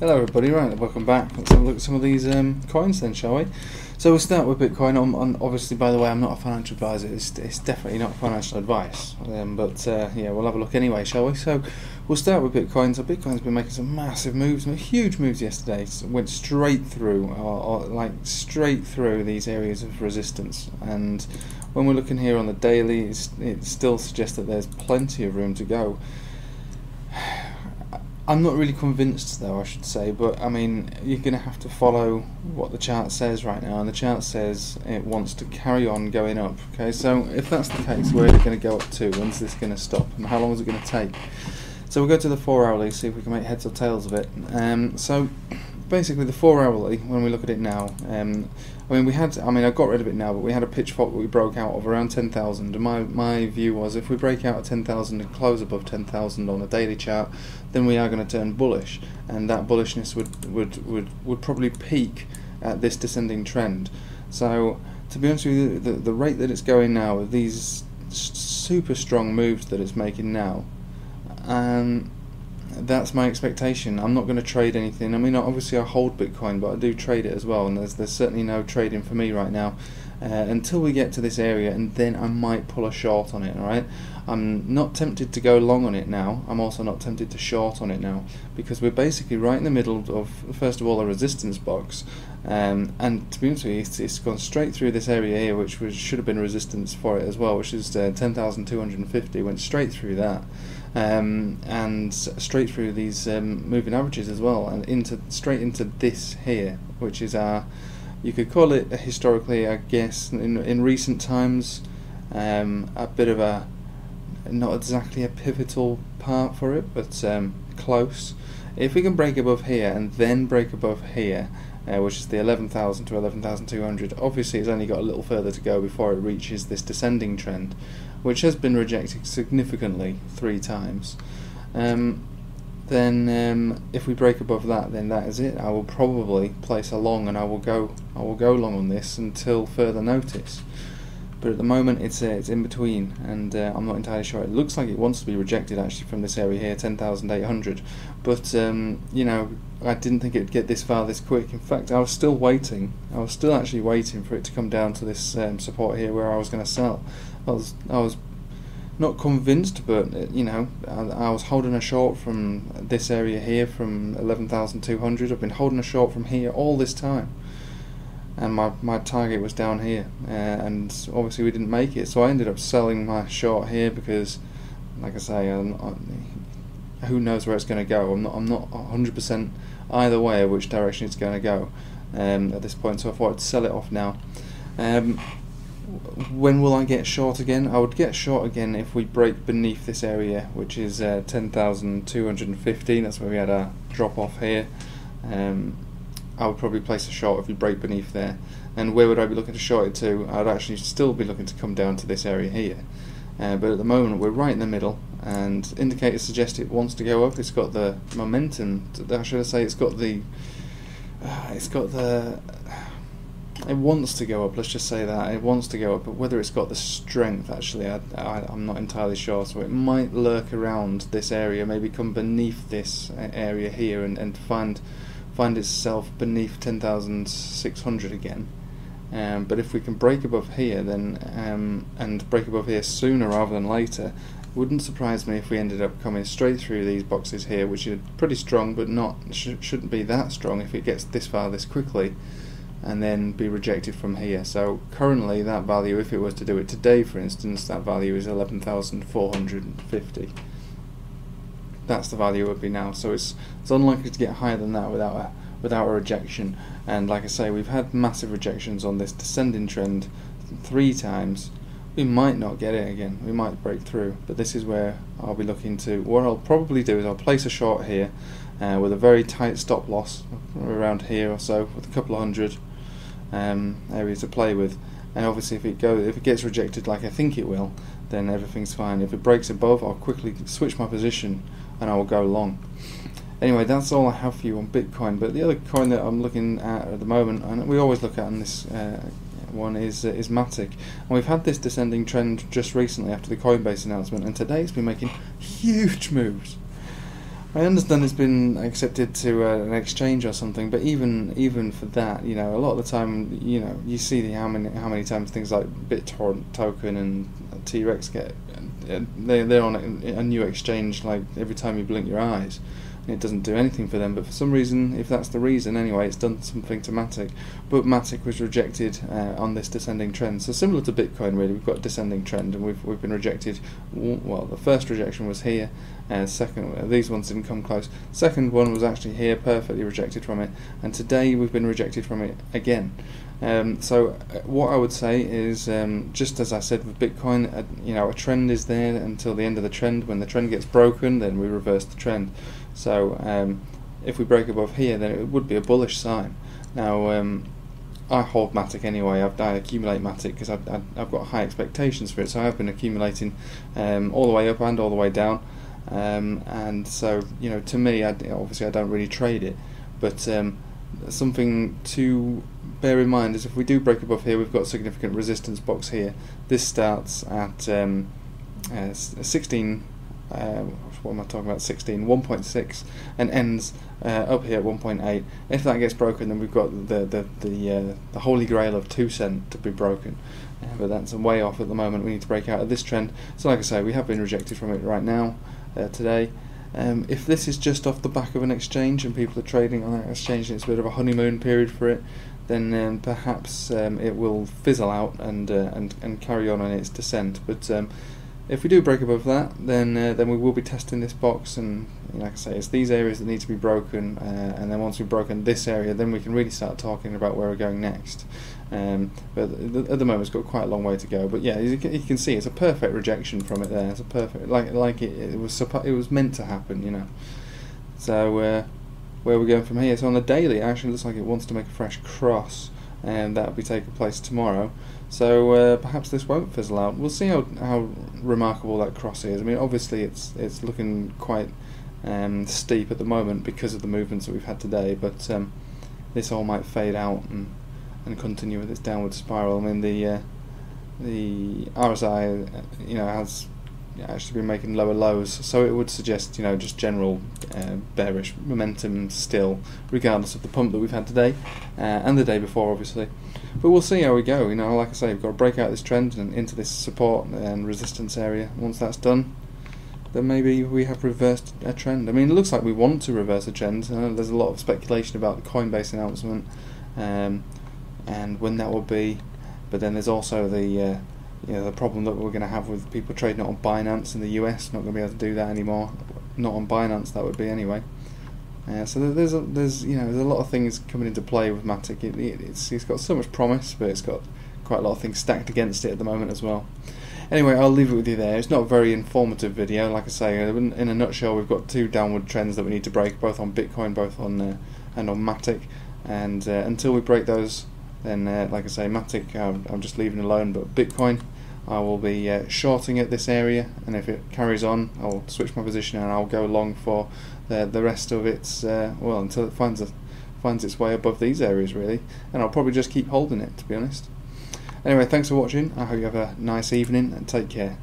Hello everybody, right, welcome back. Let's have a look at some of these um, coins then, shall we? So we'll start with Bitcoin. On, on, obviously, by the way, I'm not a financial advisor. It's, it's definitely not financial advice. Um, but uh, yeah, we'll have a look anyway, shall we? So we'll start with Bitcoin. So Bitcoin's been making some massive moves, some huge moves yesterday. So went straight through, or, or like straight through these areas of resistance. And when we're looking here on the daily, it still suggests that there's plenty of room to go. I'm not really convinced, though, I should say, but I mean, you're going to have to follow what the chart says right now, and the chart says it wants to carry on going up. Okay, so if that's the case, where is it going to go up to? When's this going to stop? And how long is it going to take? So we'll go to the four hourly, see if we can make heads or tails of it. Um, so basically, the four hourly, when we look at it now, um, I mean, we had, I mean, I got rid of it now, but we had a pitchfork that we broke out of around 10,000. And my, my view was if we break out at 10,000 and close above 10,000 on a daily chart, then we are going to turn bullish. And that bullishness would, would, would, would probably peak at this descending trend. So, to be honest with you, the, the rate that it's going now, with these super strong moves that it's making now, um, that's my expectation. I'm not going to trade anything. I mean, obviously I hold Bitcoin, but I do trade it as well, and there's there's certainly no trading for me right now uh, until we get to this area, and then I might pull a short on it. All right, I'm not tempted to go long on it now. I'm also not tempted to short on it now because we're basically right in the middle of first of all a resistance box, um, and to be honest with you, it's, it's gone straight through this area here, which was, should have been resistance for it as well, which is uh, 10,250. Went straight through that um, and straight through these um, moving averages as well, and into straight into this here, which is our, you could call it historically, I guess, in in recent times, um, a bit of a, not exactly a pivotal part for it, but um, close. If we can break above here and then break above here, uh, which is the 11,000 to 11,200. Obviously, it's only got a little further to go before it reaches this descending trend, which has been rejected significantly three times. Um, then, um, if we break above that, then that is it. I will probably place a long, and I will go. I will go long on this until further notice. But at the moment, it's uh, it's in between, and uh, I'm not entirely sure. It looks like it wants to be rejected actually from this area here, 10,800. But um, you know, I didn't think it'd get this far this quick. In fact, I was still waiting. I was still actually waiting for it to come down to this um, support here where I was going to sell. I was I was not convinced, but you know, I, I, was holding a short from this area here from 11,200. I've been holding a short from here all this time, and my my target was down here, uh, and obviously we didn't make it. So I ended up selling my short here because, like I say, I'm, who knows where it's going to go. I'm not I'm not 100 percent either way which direction it's going to go um, at this point. So I thought I'd sell it off now. Um, when will I get short again? I would get short again if we break beneath this area, which is uh, 10,215. That's where we had a drop off here. Um, I would probably place a short if we break beneath there. And where would I be looking to short it to? I'd actually still be looking to come down to this area here. Uh, but at the moment we're right in the middle and indicators suggest it wants to go up it's got the momentum should I should say it's got the uh, it's got the it wants to go up let's just say that. It wants to go up but whether it's got the strength actually I, I'm not entirely sure. So it might lurk around this area maybe come beneath this area here and, and find find itself beneath 10,600 again. Um, but if we can break above here, then um, and break above here sooner rather than later, wouldn't surprise me if we ended up coming straight through these boxes here, which are pretty strong, but not sh- shouldn't be that strong if it gets this far this quickly, and then be rejected from here. So currently, that value, if it was to do it today, for instance, that value is eleven thousand four hundred and fifty. That's the value it would be now. So it's it's unlikely to get higher than that without a without a rejection. And like I say, we've had massive rejections on this descending trend three times. We might not get it again. We might break through, but this is where I'll be looking to. What I'll probably do is I'll place a short here uh, with a very tight stop loss around here or so, with a couple of hundred um, areas to play with. And obviously, if it goes, if it gets rejected like I think it will, then everything's fine. If it breaks above, I'll quickly switch my position and I will go long. Anyway, that's all I have for you on Bitcoin. But the other coin that I'm looking at at the moment, and we always look at on this uh, one, is uh, is Matic. And we've had this descending trend just recently after the Coinbase announcement, and today it's been making huge moves. I understand it's been accepted to uh, an exchange or something, but even even for that, you know, a lot of the time, you know, you see the, how many how many times things like BitTorrent token and T-Rex get uh, they they're on a, a new exchange like every time you blink your eyes it doesn't do anything for them. But for some reason, if that's the reason anyway, it's done something to Matic. But Matic was rejected uh, on this descending trend. So similar to Bitcoin, really, we've got a descending trend, and we've we've been rejected. Well, the first rejection was here. Uh, second, uh, these ones didn't come close. Second one was actually here, perfectly rejected from it. And today we've been rejected from it again. Um, so uh, what I would say is, um, just as I said with Bitcoin, uh, you know, a trend is there until the end of the trend. When the trend gets broken, then we reverse the trend. So um, if we break above here, then it would be a bullish sign. Now, um, I hold Matic anyway. I've, I accumulate Matic because I've, I've got high expectations for it. So I've been accumulating um, all the way up and all the way down. Um, and so, you know, to me, I, obviously I don't really trade it, but um, something to bear in mind is if we do break above here, we've got significant resistance box here. This starts at um, uh, 16 uh, what am I talking about, 16, 1.6, and ends uh, up here at 1.8. If that gets broken, then we've got the the the, uh, the holy grail of 2 cent to be broken. Uh, but that's way off at the moment. We need to break out of this trend. So, like I say, we have been rejected from it right now, uh, today. Um, if this is just off the back of an exchange and people are trading on that exchange and it's a bit of a honeymoon period for it, then um, perhaps um, it will fizzle out and, uh, and and carry on in its descent. But um, if we do break above that, then uh, then we will be testing this box, and like I say, it's these areas that need to be broken, uh, and then once we've broken this area, then we can really start talking about where we're going next. Um, but at the moment, it's got quite a long way to go. But yeah, you can, you can see it's a perfect rejection from it there. It's a perfect like like it, it was it was meant to happen, you know. So uh, where we're going from here? So on the daily, it actually looks like it wants to make a fresh cross, and that will be taking place tomorrow. So uh, perhaps this won't fizzle out. We'll see how how remarkable that cross is. I mean, obviously it's it's looking quite um, steep at the moment because of the movements that we've had today, but um, this all might fade out and and continue with its downward spiral. I mean, the uh, the RSI, uh, you know, has actually been making lower lows, so it would suggest, you know, just general uh, bearish momentum still, regardless of the pump that we've had today uh, and the day before, obviously. But we'll see how we go. You know, like I say, we've got to break out this trend and into this support and resistance area. Once that's done, then maybe we have reversed a trend. I mean, it looks like we want to reverse a trend. There's a lot of speculation about the Coinbase announcement um, and when that will be. But then there's also the uh, you know, the problem that we're going to have with people trading on Binance in the US. Not going to be able to do that anymore. Not on Binance, that would be anyway. Uh, so there's a, there's you know there's a lot of things coming into play with Matic. It, it, it's it's got so much promise, but it's got quite a lot of things stacked against it at the moment as well. Anyway, I'll leave it with you there. It's not a very informative video, like I say. In, in a nutshell, we've got two downward trends that we need to break, both on Bitcoin, both on uh, and on Matic. And uh, until we break those, then uh, like I say, Matic, I'm, I'm just leaving alone. But Bitcoin, I will be uh, shorting at this area, and if it carries on, I'll switch my position and I'll go long for the the rest of its uh, well until it finds a, finds its way above these areas really, and I'll probably just keep holding it to be honest. Anyway, thanks for watching. I hope you have a nice evening and take care.